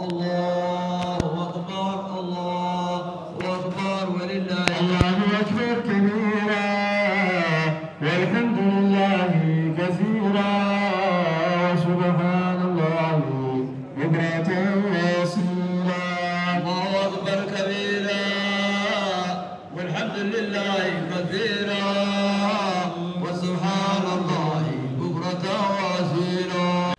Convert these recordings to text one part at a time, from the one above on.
Allah.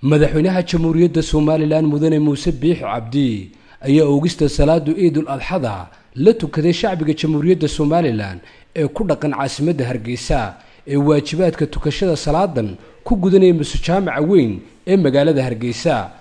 madaxweynaha jamhuuriyadda somalilan mudane muuse biixi cabdi ayaa oogista salaadu ciidul adxada la tukaday shacbiga jamhuuriyadda somalilan ee ku dhaqan caasimadda hargeysa ee waajibaadka tukashada salaadan ku gudanaya masujaamaca weyn ee magaalada hargeysa.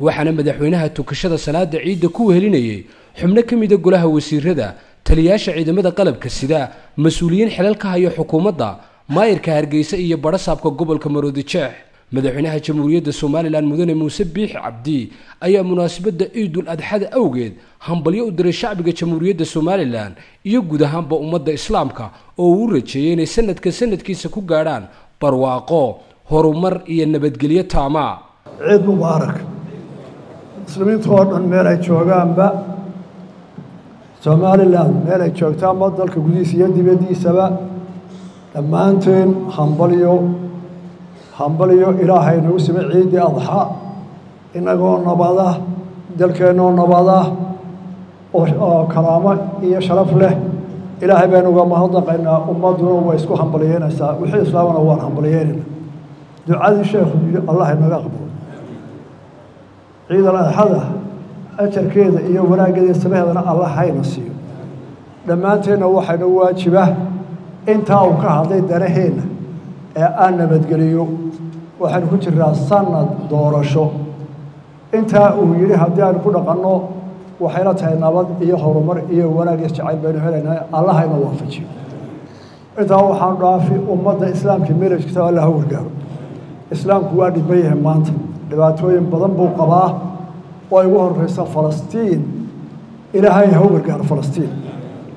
Waxaana madaxweynaha tukashada salaada ciidda ku wehelinayay xubno ka mida ah golaha wasiirada taliyaasha ciidamada qalabka sida mas'uuliyiin xilal ka haya xukuumadda maayirka hargeysa iyo badhasaabka gobolka maroodijeex madaxweynaha jamhuuriyadda somalilan mudane muuse biix cabdi ayaa munaasabadda ciidul adxada awgeed hambalyo u diray shacbiga jamhuuriyadda somalilan iyo guud ahaanba ummadda islaamka oo uu u rajeeyey inay sanadka sanadkiisa ku gaadhaan barwaaqo horumar iyo nabadgelyo taama ciid mubaarak muslimiinta oo dhan meel ay joogaanba somalilan meel ay joogtaanba dalka gudihiisa iyo dibaddiisaba dhammaanteen hambalyo hambalyo ilaahay nagu sima ciiddii adxa innagoo nabada dalkeennoo nabada oo karaamo iyo sharaf leh ilaahay baynu uga mahadnaqaynaa ummadduna way isku hambalyeynaysaa wixii islaamana waan hambalyeynayna ducadii sheekhu allah inaga aqbalo ciidan adxada ajarkeeda iyo wanaaggeeda samaheedana allah hayna siiyo. Dhammaanteenna waxayna waajiba intaa uu ka hadlay danaheenna ee aan nabadgeliyo waxaynu ku jiraa sanad doorasho. Intaa uu yidhi haddii aynu ku dhaqanno waxayna tahay nabad iyo horumar iyo wanaag iyo jacayl baynu helaynaa allah hayna waafajiyo. Intaa waxaan dhaafi ummadda islaamka melajkita allah ha wargaaro islaamku waa dhiban yahay maanta. Dhibaatooyin badan buu qabaa oo ay ugu horeysa falastiin ilaahay ha u gargaaro falastiin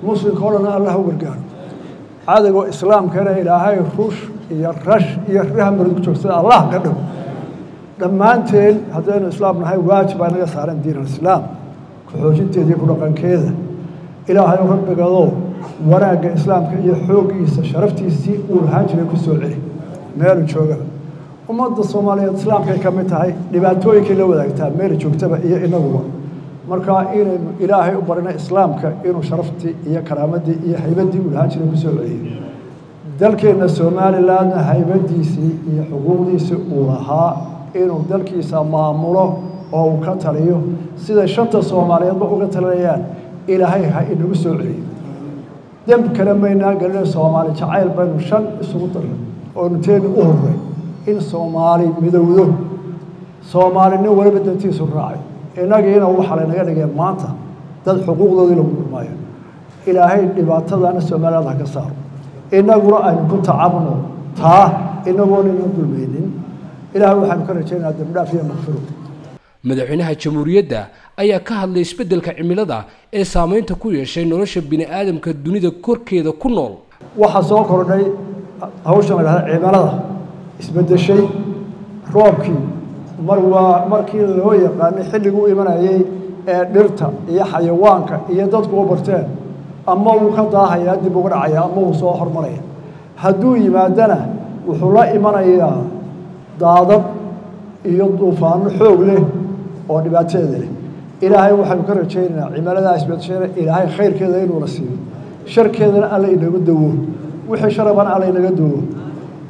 muslimka o dhan alla ha u gargaaro. Cadowga islaamkana ilaahay rush iyo rash iyo rahmarud ku joogsada allah ka dhigo dhammaanteen haddaynu islaam nahay waajib baa naga saaran diin alislaam. Ku-xoojinteeda iyo ku dhaqankeeda. Ilaahay rabbigadoo wanaagga islaamka iyo xooggiisa sharaftiisii uu lahaan jiray ku soo celi. Meelu joogaba ummadda soomaaliyeed islaamkay ka mid tahay dhibaatooyinkay la wadaagtaa meel joogtaba iyo inaguba. Marka inaynu ilaahay u barino islaamka inuu sharaftii iyo karaamadii iyo haybaddii uu lahaan jiray ku soo celiyo dalkeenna somalilandna haybadiisii iyo xuquuqdiisii uu lahaa inuu dalkiisa maamulo oo uu ka taliyo siday shanta soomaaliyeedba uga talinayaan ilaahay ha inagu soo celiyo demb kale maynaan gelina soomaali jacayl baynu shan isugu darnay oonu teeni u horray in soomaali midowdo soomaali nin waliba dantiisu raacay innagiina waxaa laynaga dhigeen maanta dad xuquuqdoodii lagu dhulmaayo ilaahay dhibaatadana somaliland ha ka saaro innaguna aynu ku tacabno taa inagoonayna dulmaynin ilaahay waxaanu ka rajaynayaa dembidhaaf iyo makfiro madaxweynaha jamhuuriyadda ayaa ka hadlay isbeddelka cimilada ee saameynta ku yeeshay nolosha bini aadamka dunida korkeeda ku nool waxaa soo kordhay hawshan la dhahda cimilada isbeddeshay roobkii mar waa markii loo yaqaanay xilliguu imanayay ee dhirta iyo xayawaanka iyo dadku u barteen ama wuu ka daahayaa dib uga dhacaya ama wuu soo hormaraya. Hadduu yimaadana wuxuu la imanayaa daadad iyo duufaano xoog leh oo dhibaateeda leh. Ilaahay waxaynu ka rajaynaynaa cimiladaa isbeddeshayna ilaahay khayrkeeda inuuna siiyo. Sharkeedana alla inaga dawo. Wixii sharabana alla inaga dawo